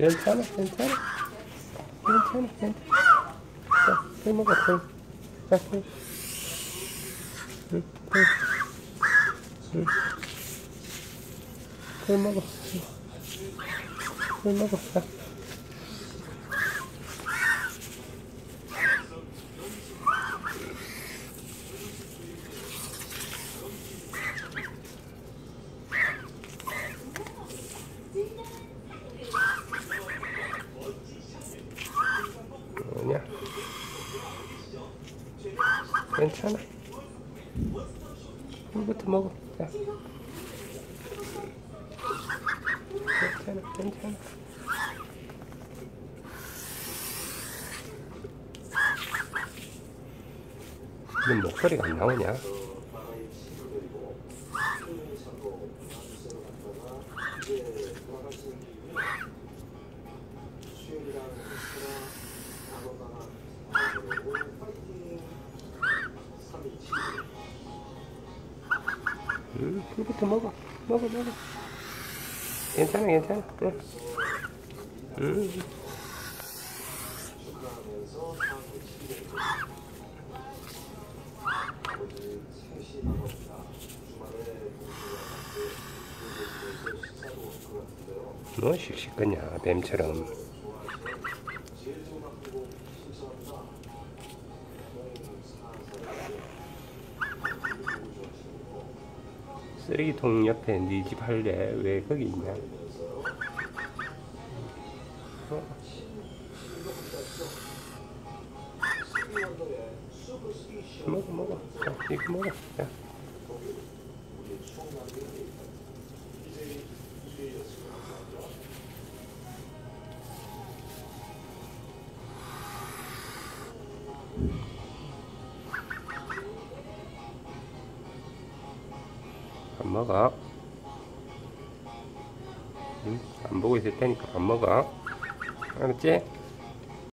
괜찮아, 괜찮아. 괜찮아, 괜찮아. 자, 술 먹어, 술. 자, 술. 술, 술. 술. 술 먹어. 술. 술 먹어. 자. 뭐냐? 괜찮아. 이거부터 먹어. 자. 괜찮아, 괜찮아. 너 목소리가 안 나오냐? 음, 이거부터 먹어. 먹어, 먹어. 괜찮아, 괜찮아. 응. 음. 뭐 씩씩거냐, 뱀처럼. 쓰레기통 옆에 네 집 할래 왜 거기 있냐? 어? 먹어 먹어 자 이거 먹어 자. 밥 먹어. 응? 안 보고 있을 테니까 밥 먹어. 알았지?